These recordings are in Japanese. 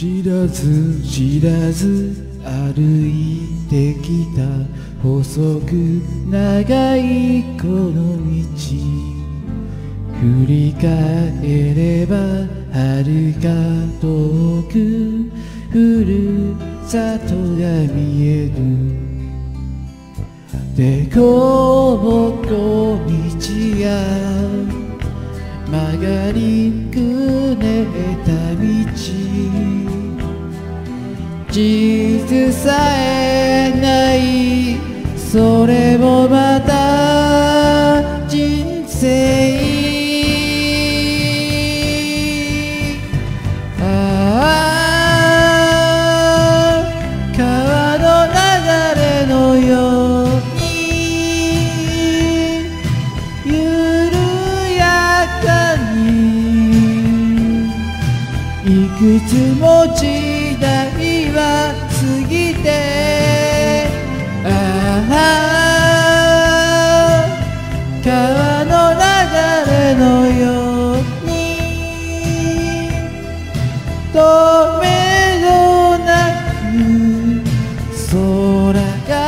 知らず知らず歩いてきた細く長いこの道振り返れば遥か遠くふるさとが見えるでこぼこ道や曲がり地図さえないそれもまた人生ああ川の流れのように。緩やかに。いくつも時代は過ぎて。ああ川の流れのように止めどなく空が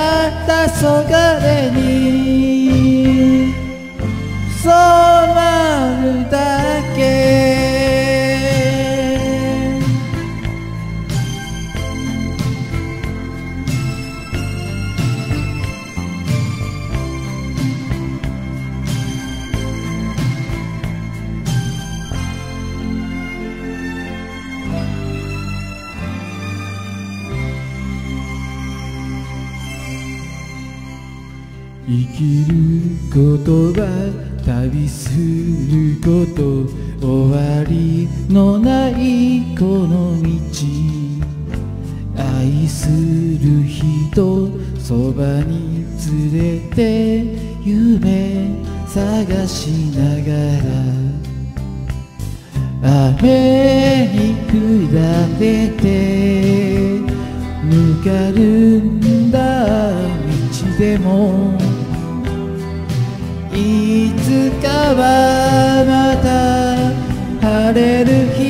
黄昏生きることは旅すること終わりのないこの道。愛する人そばに連れて夢探しながら。雨に下れてぬかるんだ道でも。かはまた晴れる日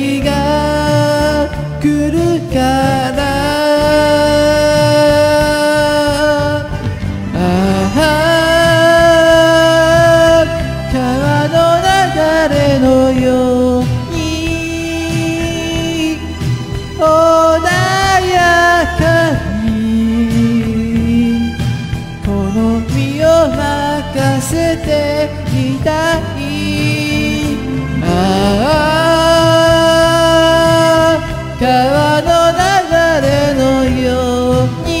せていたい。ああ川の流れのように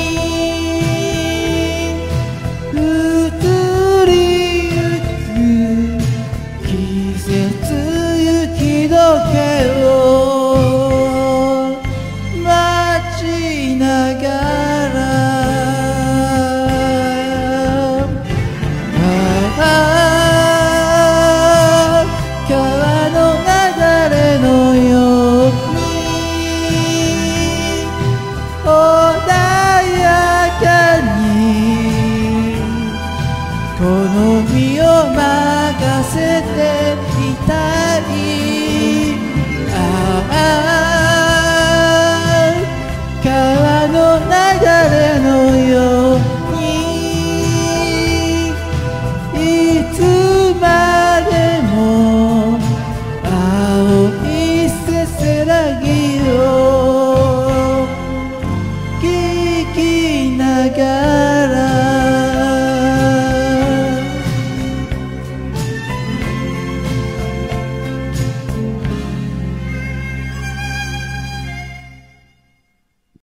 移りゆく季節雪解けを待ちながら